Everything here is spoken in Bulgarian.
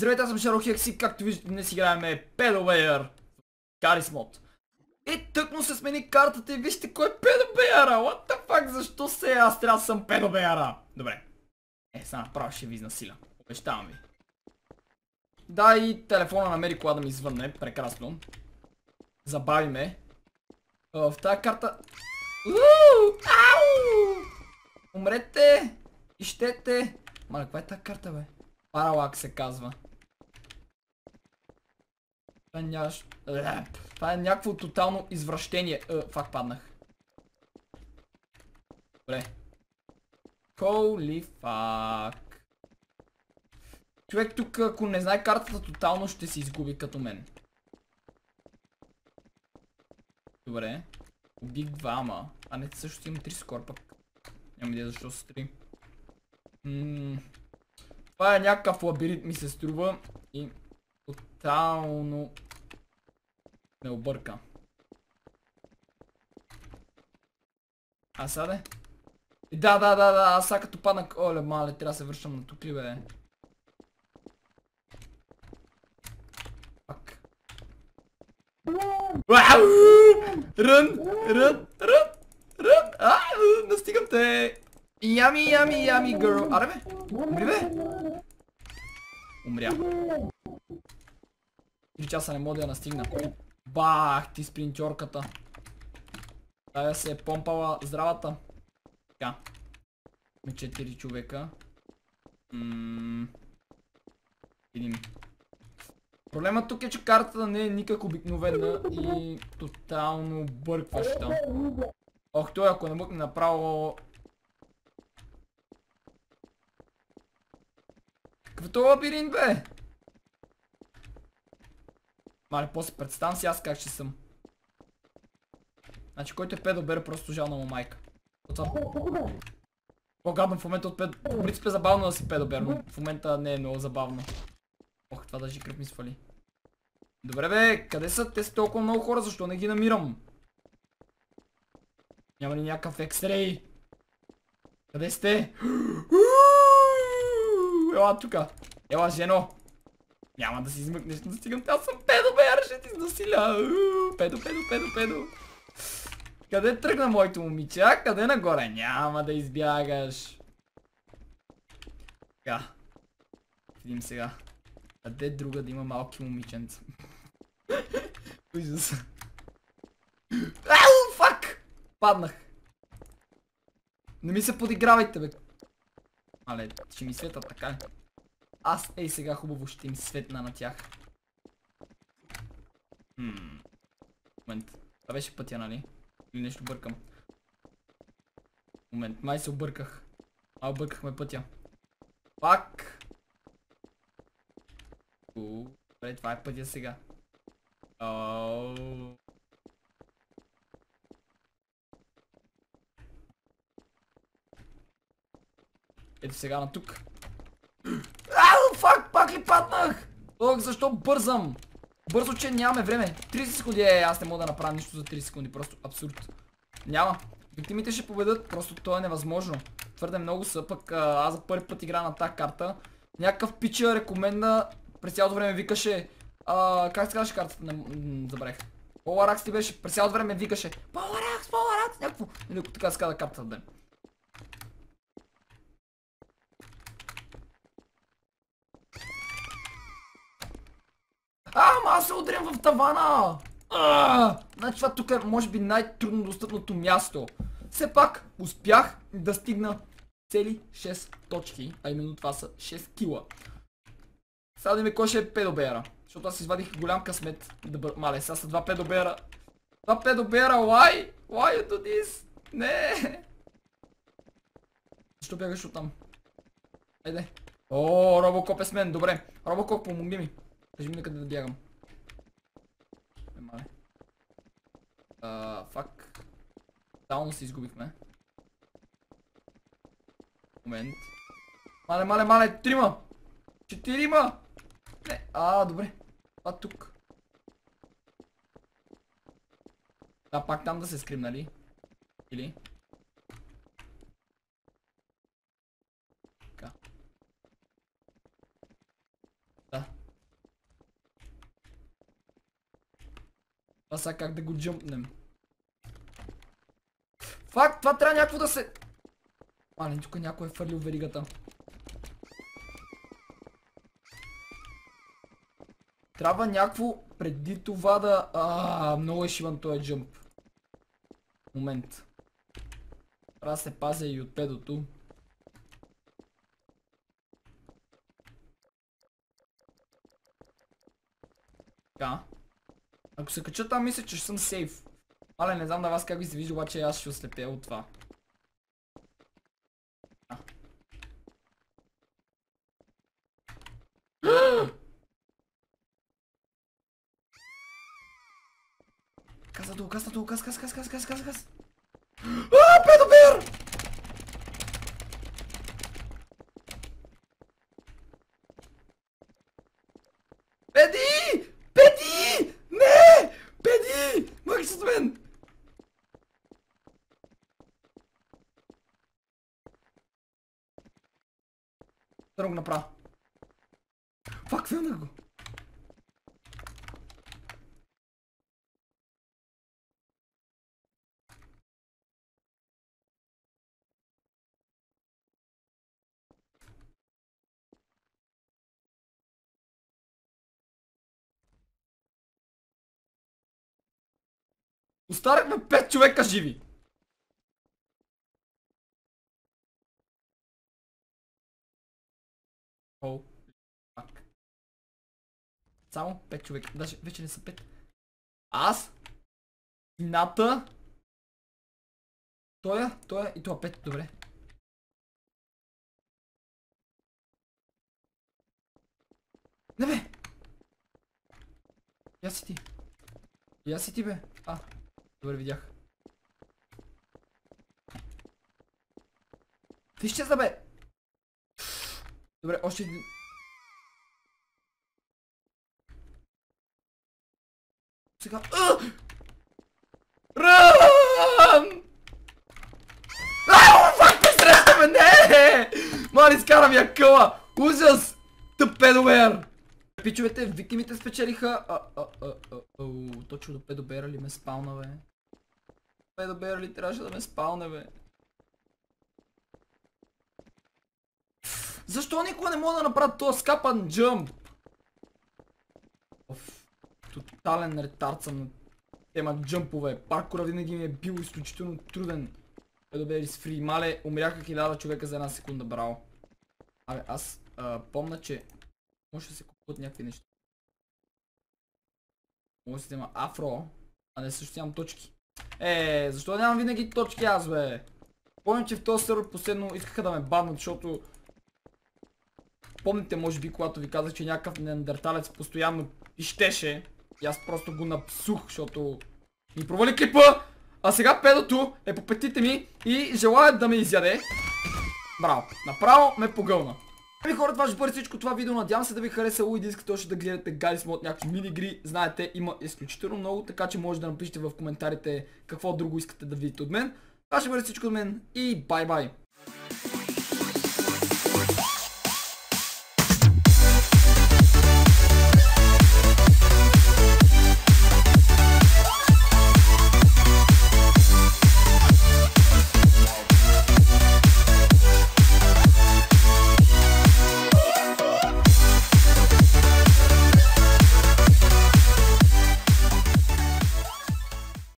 Здравейте, аз съм Шаро Хекси, както виждате днес играеме Педобеер. Карис мод. И тъкно се смени картата и вижте кой е Педобеера. What the fuck, защо се аз трябва да съм Педобеера? Добре. Е, сега направо ще ви изнасиля. Обещавам ви. Да, и телефона намери кола да ми извърне. Прекрасно. Забави ме. В тази карта... Уу! Ау! Умрете! Ищете! Маля, каква е тази карта, бе? Паралак се казва. Това е, няш... Това е някакво тотално извращение. Е, фак паднах. Добре. Holy fuck. Човек тук, ако не знае картата тотално, ще се изгуби като мен. Добре. Убих двама. А не също има три скор пък. Няма идея защо са три. Това е някакъв лабиринт ми се струва и тотално ме обърка. А саде? Да, да, да, да, аз сега като паднах... Оле, мале, трябва да се връщам на тук ли, бе? Пак. Рън, рън, рън, рън, а, настигам те! Ями, ями, ями, гърл. Аре бе, умри бе. Умря. Три часа не мога да я настигна. Бах, ти спринтьорката. Тая се е помпала здравата. Така. Ме четири човека. Видим. Проблемът тук е, че картата не е никак обикновена и тотално бъркваща. Ох, той ако не бъкне направо Какъв лабиринт, бе? Мале, после представям си аз как ще съм. Значи, който е педобер, просто жал на му майка. По-гадно в момента от пед... В принцип е забавно да си педобер, но в момента не е много забавно. Ох, това даже кръв ми свали. Добре бе, къде са? Те са толкова много хора, защо не ги намирам? Няма ли някакъв екстрей? Къде сте? Ела тука. Ела, жено. Няма да си измъкнеш, да стигам. Аз съм педо, ти изнасиля. Педо, педо, педо, педо. Къде тръгна моето момиче? А? Къде нагоре? Няма да избягаш. Така. Видим сега. Къде друга да има малки момиченца? Ужас. Ау, фак! Паднах. Не ми се подигравайте, бе. Але, ще ми светат така. Аз, ей сега хубаво ще им светна на тях. Хм. Момент. Това беше пътя, нали? Или нещо бъркам. Момент, май се обърках. А, объркахме пътя. Пак! Добре, това е пътя сега. Ооо. Ето сега на тук. Ау, фак, пак ли паднах? Ох, защо бързам? Бързо, че нямаме време. 30 секунди, е, аз не мога да направя нищо за 30 секунди, просто абсурд. Няма. Виктимите ще победат, просто то е невъзможно. Твърде много са, пък аз за първи път игра на тази карта. Някакъв пича рекоменда, през цялото време викаше, а, как се казваше картата? Не, забравих. Поларакс ти беше, през цялото време викаше, Поларакс, Поларакс, някакво, или така се казва картата да Ама аз се удрям в тавана! Значи това тук е може би най-трудно достъпното място. Все пак успях да стигна цели 6 точки, а именно това са 6 кила. Сега да ми кой ще е педобера. Защото аз извадих голям късмет. Мале, сега са два педобера. Два педобера, why? Why you do this? Не! Защо бягаш от там? Айде. О, Робокоп е с мен, добре. Робокоп, помогни ми. Кажи ми къде да бягам. Е, мале. Фак. Тотално се изгубихме. Момент. Мале, мале, мале, трима! Четирима! Не, а, добре. А, тук. Да, пак там да се скрим, нали? Или? Сега как да го джъмпнем. Факт, това трябва някакво да се... Мале, тук някой е фърлил веригата. Трябва някакво преди това да... Ааа, много е шиван този джъмп. Момент. Трябва да се пазя и от педото. Така. Ако се кача там, мисля, че ще съм сейф. Але не знам на вас как ви се вижда, обаче аз ще ослепя от това. Каза долу, каза долу, каз, каз, каз, каз, каз, каз, каз. А, педобер! Педи! Педи! Не! Педи! Мък с мен! Да го направя. Фак, филнах го. Остарахме 5 човека живи. Само 5 човека. Даже вече не са 5. Аз. Ината. Тоя, тоя и това 5. Добре. Не бе! Я си ти. Я си ти бе. А. Добре, видях. Ти изчезна бе! Добре, още един... Сега... Рън! Ау, фак, посрещаме, не! Мали, изкара ми я къла! Ужас! Тъп педовер! Пичовете, виктимите спечелиха... А, а, а, а, а, точно до педобера ли ме спална, бе? Педобера ли трябваше да ме спалне, бе? Защо никога не мога да направя този скапан джъмп? Оф, тотален ретард съм на тема джъмпове. Паркура винаги ми е бил изключително труден. Педобери с фри. Мале, умряха хиляда човека за една секунда, браво. Абе, аз а, помна, че може да се купуват някакви неща. Може да се има афро, а не също нямам точки. Е, защо нямам винаги точки аз, бе? Помня, че в този сервер последно искаха да ме баднат, защото... Помните, може би, когато ви казах, че някакъв неандерталец постоянно пищеше. И аз просто го напсух, защото... Ми провали клипа! А сега педото е по петите ми и желая да ме изяде. Браво, направо ме погълна. Ами хора, това ще бъде всичко това видео. Надявам се да ви харесало и да искате още да гледате Галис Мод някакви мини игри. Знаете, има изключително много, така че може да напишете в коментарите какво друго искате да видите от мен. Това ще бъде всичко от мен и бай бай!